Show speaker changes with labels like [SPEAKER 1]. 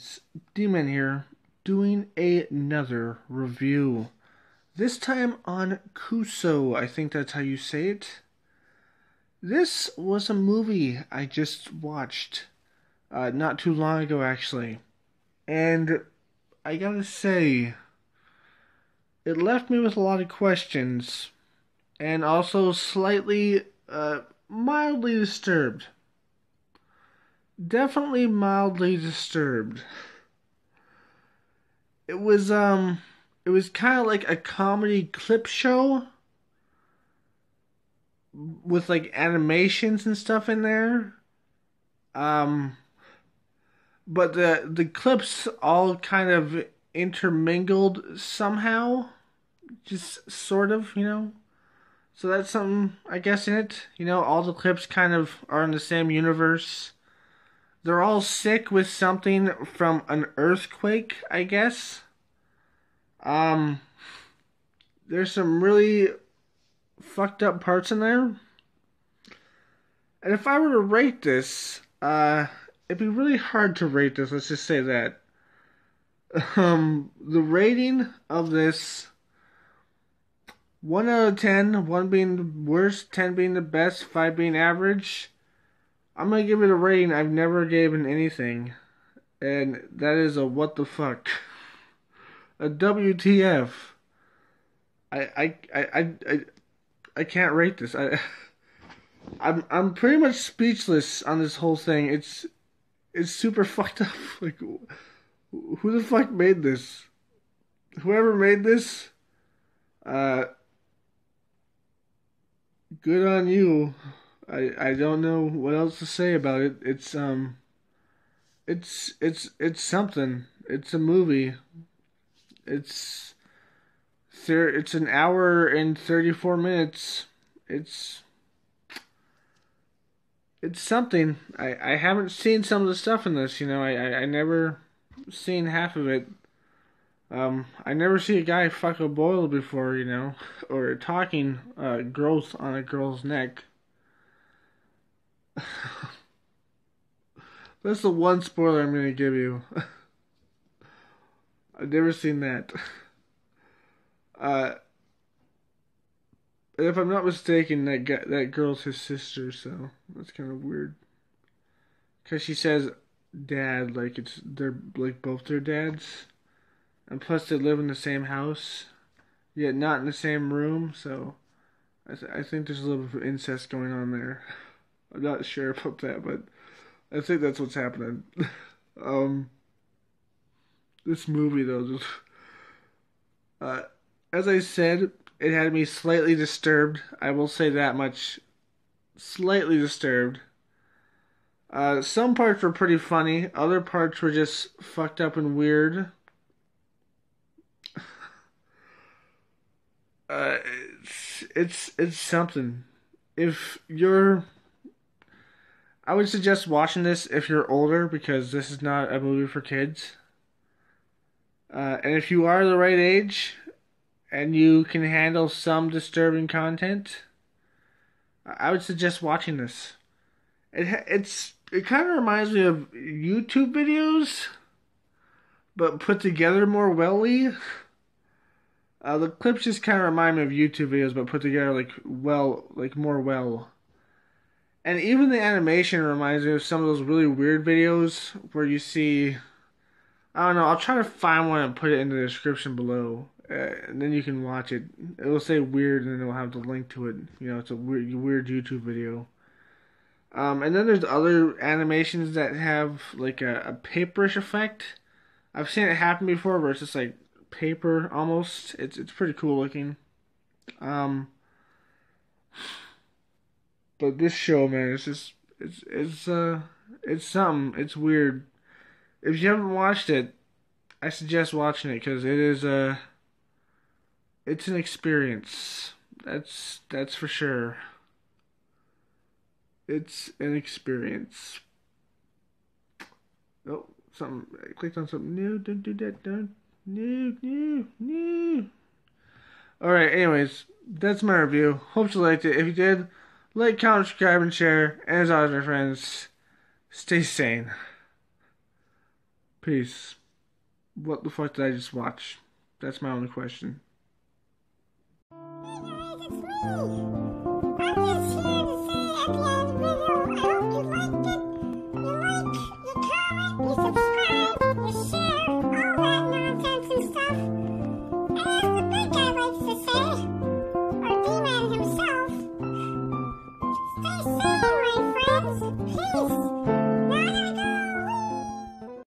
[SPEAKER 1] It's D-Man here, doing another review. This time on Kuso, I think that's how you say it. This was a movie I just watched uh, not too long ago, actually. And I gotta say, it left me with a lot of questions and also slightly, uh, mildly disturbed definitely mildly disturbed. It was um it was kind of like a comedy clip show with like animations and stuff in there. Um but the the clips all kind of intermingled somehow. Just sort of, you know. So that's something I guess in it. You know, all the clips kind of are in the same universe they're all sick with something from an earthquake, I guess. Um, there's some really fucked up parts in there. And if I were to rate this, uh, it'd be really hard to rate this, let's just say that. Um, the rating of this 1 out of 10, 1 being the worst, 10 being the best, 5 being average. I'm gonna give it a rating I've never given anything, and that is a what the fuck, a WTF. I I I I I can't rate this. I I'm I'm pretty much speechless on this whole thing. It's it's super fucked up. Like who the fuck made this? Whoever made this, uh, good on you. I I don't know what else to say about it. It's um it's it's it's something. It's a movie. It's there it's an hour and 34 minutes. It's it's something. I I haven't seen some of the stuff in this, you know. I I, I never seen half of it. Um, I never see a guy fuck a boil before, you know, or talking uh, growth on a girl's neck. That's the one spoiler I'm going to give you. I've never seen that. Uh, if I'm not mistaken, that guy, that girl's his sister, so that's kind of weird. Cause she says dad like it's they're like both their dads, and plus they live in the same house, yet not in the same room. So I th- I think there's a little bit of incest going on there. I'm not sure about that, but I think that's what's happening. um, this movie though, just uh, as I said, it had me slightly disturbed. I will say that much. Slightly disturbed. Uh, some parts were pretty funny. Other parts were just fucked up and weird. Uh, it's it's it's something. If you're I would suggest watching this if you're older because this is not a movie for kids. Uh, and if you are the right age and you can handle some disturbing content, I would suggest watching this. It it's it kind of reminds me of YouTube videos, but put together more welly. Uh, the clips just kind of remind me of YouTube videos, but put together like well, like more well. And even the animation reminds me of some of those really weird videos where you see. I don't know. I'll try to find one and put it in the description below, uh, and then you can watch it. It'll say weird, and then it'll have the link to it. You know, it's a weird, weird YouTube video. Um, and then there's other animations that have like a, a paperish effect. I've seen it happen before, where it's just like paper almost. It's it's pretty cool looking. Um, but this show, man, it's just it's it's uh it's something. It's weird. If you haven't watched it, I suggest watching it because it is a uh, it's an experience. That's that's for sure. It's an experience. Oh, something. I clicked on something new. Don't do that. Don't. New, new, new. Alright, anyways, that's my review. Hope you liked it. If you did, like, comment, subscribe, and share. And as always, my friends, stay sane. Peace. What the fuck did I just watch? That's my only question.
[SPEAKER 2] Hey guys, it's me!